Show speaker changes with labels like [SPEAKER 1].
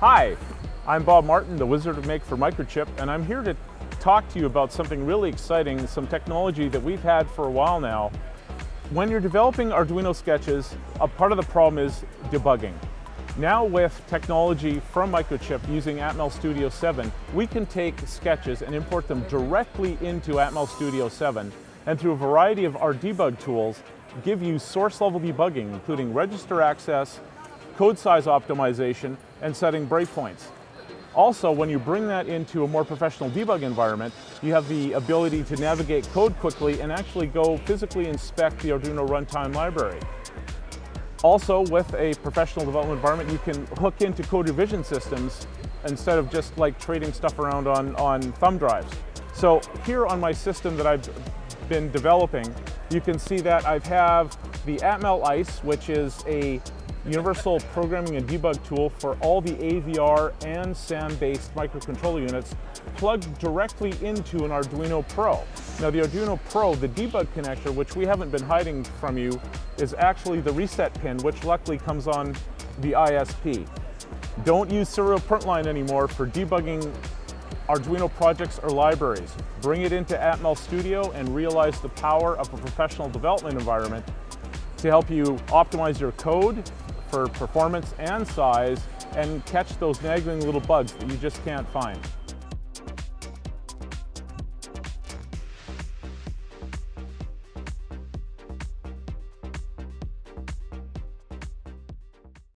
[SPEAKER 1] Hi, I'm Bob Martin, the Wizard of Make for Microchip, and I'm here to talk to you about something really exciting, some technology that we've had for a while now. When you're developing Arduino sketches, a part of the problem is debugging. Now with technology from Microchip using Atmel Studio 7, we can take sketches and import them directly into Atmel Studio 7, and through a variety of our debug tools, give you source level debugging, including register access, code size optimization, and setting breakpoints. Also, when you bring that into a more professional debug environment, you have the ability to navigate code quickly and actually go physically inspect the Arduino runtime library. Also, with a professional development environment, you can hook into code revision systems instead of just like trading stuff around on, on thumb drives. So here on my system that I've been developing, you can see that I have have the Atmel ICE, which is a universal programming and debug tool for all the AVR and SAM-based microcontroller units plugged directly into an Arduino Pro. Now the Arduino Pro, the debug connector, which we haven't been hiding from you, is actually the reset pin, which luckily comes on the ISP. Don't use serial print line anymore for debugging Arduino projects or libraries. Bring it into Atmel Studio and realize the power of a professional development environment to help you optimize your code for performance and size and catch those nagging little bugs that you just can't find.